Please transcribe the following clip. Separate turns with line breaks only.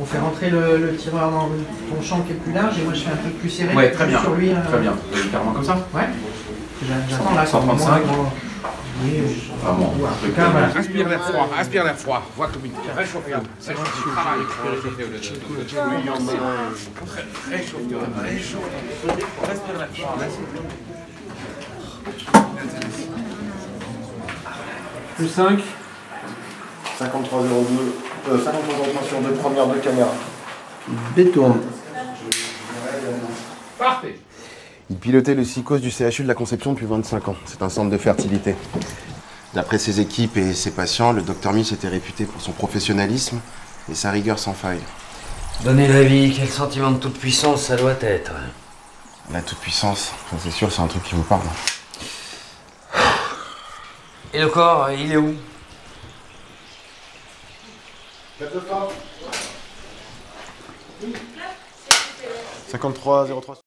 On fait rentrer le, le tireur dans ton champ qui est plus large et moi je fais un truc plus serré.
Ouais, très bien.
Sur lui, euh,
Très bien. Voulez carrément comme ça
Ouais. J'a- J'attends là.
135.
moi, moi, oui, je-
Ah bon,
l'air froid, inspire l'air froid. Vois comme une. C'est chaud. Très réchauffe. Respire l'air froid.
Plus 5.
5302, euh, 5303 sur deux premières de caméra.
Détourne.
Parfait.
Il pilotait le psychose du CHU de la Conception depuis 25 ans. C'est un centre de fertilité. D'après ses équipes et ses patients, le docteur Miss était réputé pour son professionnalisme et sa rigueur sans faille.
Donner la vie, quel sentiment de toute puissance ça doit être.
La toute-puissance, ça c'est sûr, c'est un truc qui vous parle.
Et le corps, il est où?
5303.